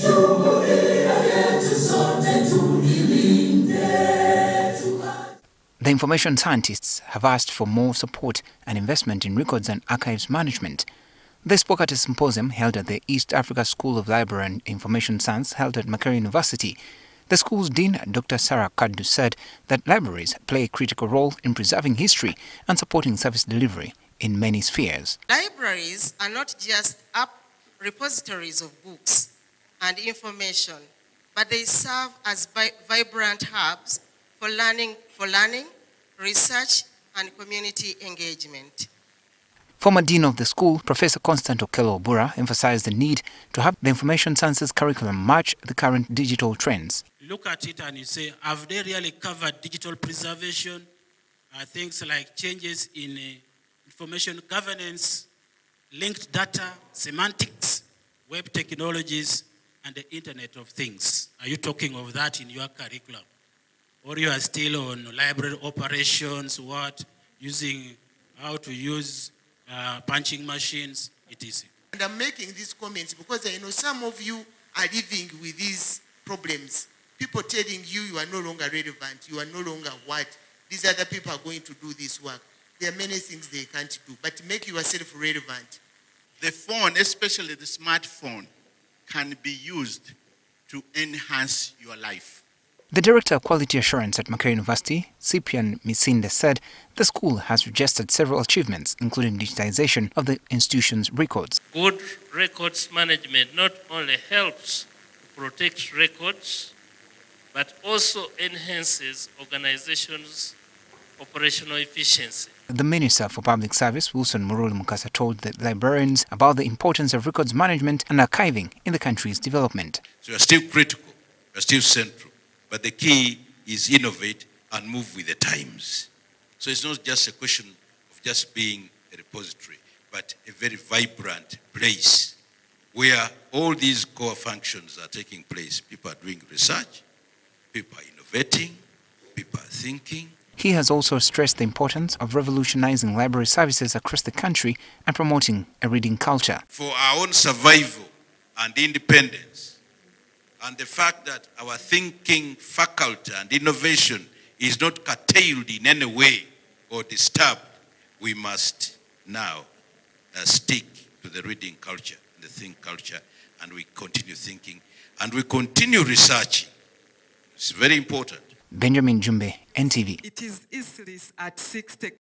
The information scientists have asked for more support and investment in records and archives management. They spoke at a symposium held at the East Africa School of Library and Information Science held at Makerere University. The school's dean, Dr. Sarah Kaddu, said that libraries play a critical role in preserving history and supporting service delivery in many spheres. Libraries are not just up repositories of books and information, but they serve as vibrant hubs for learning, for learning, research, and community engagement. Former Dean of the school, Professor Constant Okello Obura, emphasized the need to have the information sciences curriculum match the current digital trends. Look at it and you say, have they really covered digital preservation? Uh, things like changes in uh, information governance, linked data, semantics, web technologies, and the Internet of Things. Are you talking of that in your curriculum? or you are still on library operations, what, using how to use uh, punching machines, it is. And I'm making these comments because I know some of you are living with these problems. People telling you you are no longer relevant, you are no longer what. These other people are going to do this work. There are many things they can't do, but make yourself relevant. The phone, especially the smartphone, can be used to enhance your life. The Director of Quality Assurance at Makerere University, Cyprian Misinde, said the school has registered several achievements, including digitization of the institution's records. Good records management not only helps protect records, but also enhances organizations' operational efficiency. The Minister for Public Service, Wilson Muruli Mukasa, told the librarians about the importance of records management and archiving in the country's development. So we are still critical, we are still central. But the key is innovate and move with the times. So it's not just a question of just being a repository, but a very vibrant place where all these core functions are taking place. People are doing research, people are innovating, people are thinking. He has also stressed the importance of revolutionizing library services across the country and promoting a reading culture. For our own survival and independence, and the fact that our thinking faculty and innovation is not curtailed in any way or disturbed, we must now uh, stick to the reading culture, the think culture, and we continue thinking and we continue researching. It's very important. Benjamin Jumbe, NTV. It is easily at 6